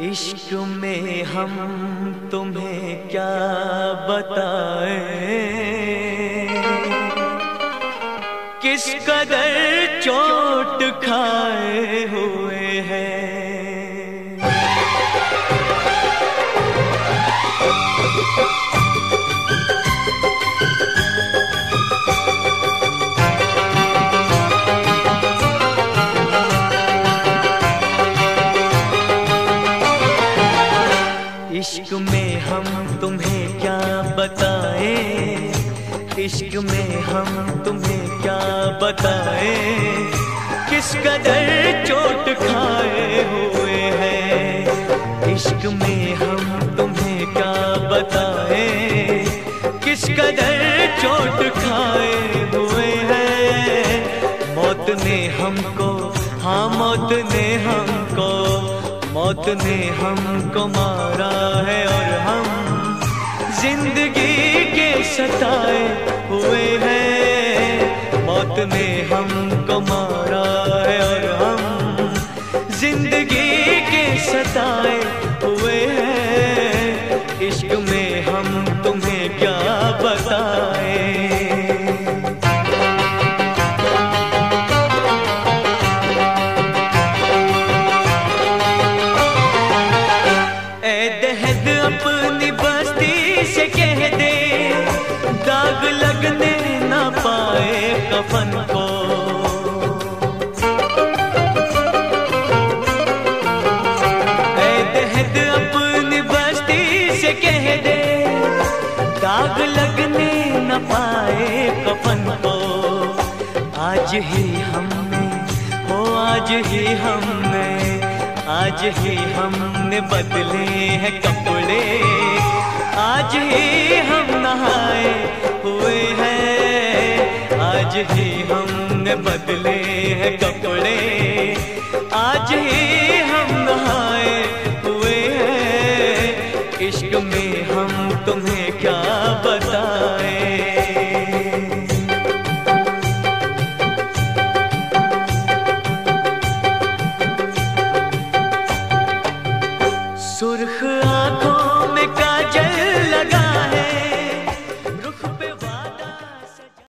इश्क में हम तुम्हें क्या बताए? किस कदर चोट खाए इश्क में हम तुम्हें क्या बताए? इश्क में हम तुम्हें क्या बताए? किस कदर चोट खाए हुए हैं? इश्क में हम तुम्हें क्या बताए? किस कदर चोट खाए हुए हैं? मौत ने हमको हाँ मौत ने हमको मौत ने हमको मारा है और हम ज़िंदगी के सताए। दहद अपनी बस्ती से कह दे। दाग लगने ना पाए कफन को। दहद अपनी बस्ती से कह दे। दाग लगने न पाए कफन को। आज ही हमने, ओ आज ही हमने आज ही हमने बदले हैं कपड़े। आज ही हम नहाए हुए हैं। आज ही हमने बदले हैं कपड़े। आज ही हम नहाए हुए हैं। इश्क में